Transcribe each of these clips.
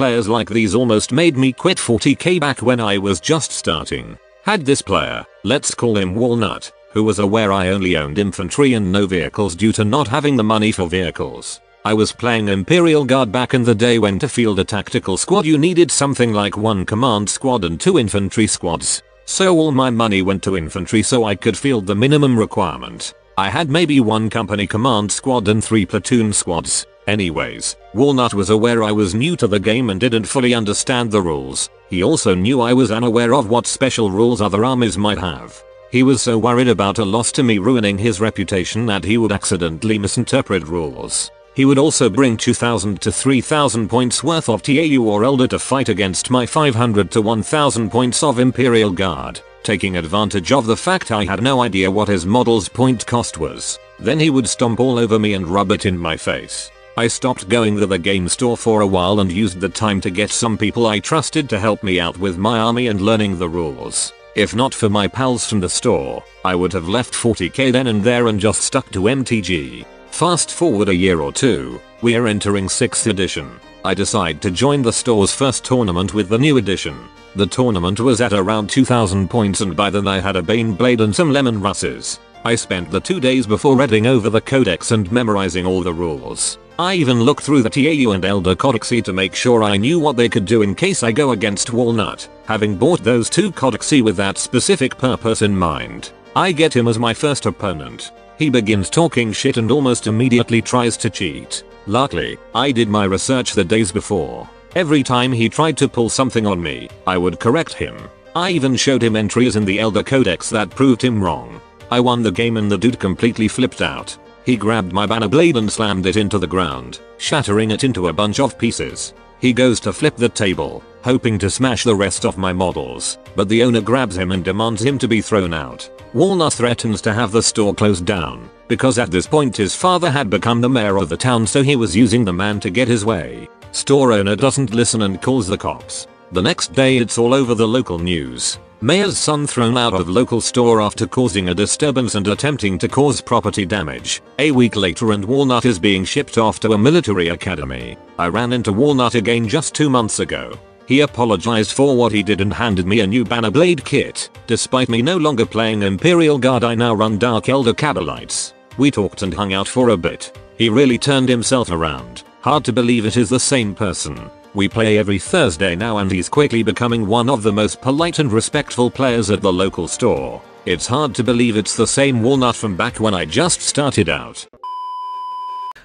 players like these almost made me quit 40k back when I was just starting. Had this player, let's call him Walnut, who was aware I only owned infantry and no vehicles due to not having the money for vehicles. I was playing Imperial Guard back in the day when to field a tactical squad you needed something like one command squad and two infantry squads. So all my money went to infantry so I could field the minimum requirement. I had maybe one company command squad and three platoon squads. Anyways, Walnut was aware I was new to the game and didn't fully understand the rules. He also knew I was unaware of what special rules other armies might have. He was so worried about a loss to me ruining his reputation that he would accidentally misinterpret rules. He would also bring 2000 to 3000 points worth of TAU or Eldar to fight against my 500 to 1000 points of Imperial Guard, taking advantage of the fact I had no idea what his model's point cost was. Then he would stomp all over me and rub it in my face. I stopped going to the game store for a while and used the time to get some people I trusted to help me out with my army and learning the rules. If not for my pals from the store, I would have left 40k then and there and just stuck to MTG. Fast forward a year or two, we're entering 6th edition. I decide to join the store's first tournament with the new edition. The tournament was at around 2000 points and by then I had a Baneblade and some Leman Russes. I spent the two days before reading over the codex and memorizing all the rules. I even looked through the TAU and Eldar Codexy to make sure I knew what they could do in case I go against Walnut, having bought those two Codexy with that specific purpose in mind. I get him as my first opponent. He begins talking shit and almost immediately tries to cheat. Luckily, I did my research the days before. Every time he tried to pull something on me, I would correct him. I even showed him entries in the Eldar Codex that proved him wrong. I won the game and the dude completely flipped out. He grabbed my Baneblade and slammed it into the ground, shattering it into a bunch of pieces. He goes to flip the table, hoping to smash the rest of my models, but the owner grabs him and demands him to be thrown out. Walnut threatens to have the store closed down, because at this point his father had become the mayor of the town so he was using the man to get his way. Store owner doesn't listen and calls the cops. The next day it's all over the local news. Mayor's son thrown out of local store after causing a disturbance and attempting to cause property damage. A week later and Walnut is being shipped off to a military academy. I ran into Walnut again just two months ago. He apologized for what he did and handed me a new Baneblade kit. Despite me no longer playing Imperial Guard I now run Dark Eldar Kabalites. We talked and hung out for a bit. He really turned himself around. Hard to believe it is the same person. We play every Thursday now and he's quickly becoming one of the most polite and respectful players at the local store. It's hard to believe it's the same Walnut from back when I just started out.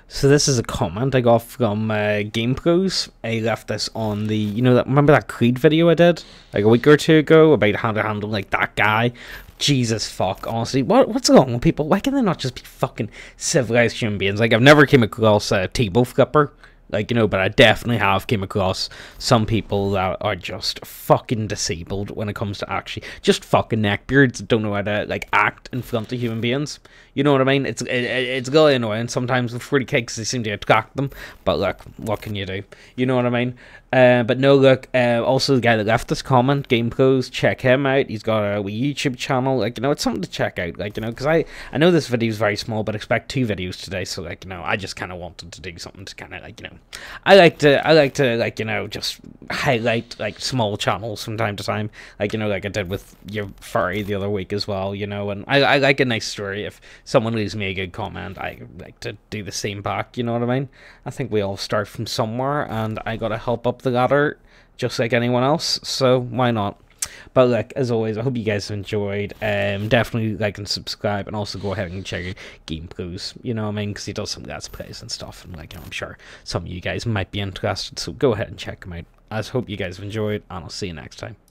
So this is a comment I got from uh, GamePros. I left this on the, you know, that remember that Creed video I did like a week or two ago about how to handle like that guy. Jesus fuck, honestly, what what's wrong with people? Why can they not just be fucking civilized human beings? Like I've never came across a table flipper like you know but i definitely have came across some people that are just fucking disabled when it comes to actually just fucking neckbeards that don't know how to like act in front of human beings you know what i mean it's it, it's really annoying sometimes with free kicks they seem to attract them but look what can you do you know what i mean uh, but no, look, uh, also the guy that left this comment, Game Pros, check him out. He's got a YouTube channel. Like, you know, it's something to check out. Like, you know, because I, I know this video is very small, but expect two videos today. So, like, you know, I just kind of wanted to do something to kind of, like, you know, I like to, I like to, like, you know, just highlight, like, small channels from time to time. Like, you know, like I did with your furry the other week as well, you know, and I, I like a nice story. If someone leaves me a good comment, I like to do the same back, you know what I mean? I think we all start from somewhere, and I gotta help up the ladder just like anyone else, so why not? But like as always, I hope you guys have enjoyed. Um, definitely like and subscribe, and also go ahead and check out Game Clues. You know what I mean? Because he does some let's plays and stuff, and like you know, I'm sure some of you guys might be interested. So go ahead and check him out. I hope you guys have enjoyed, and I'll see you next time.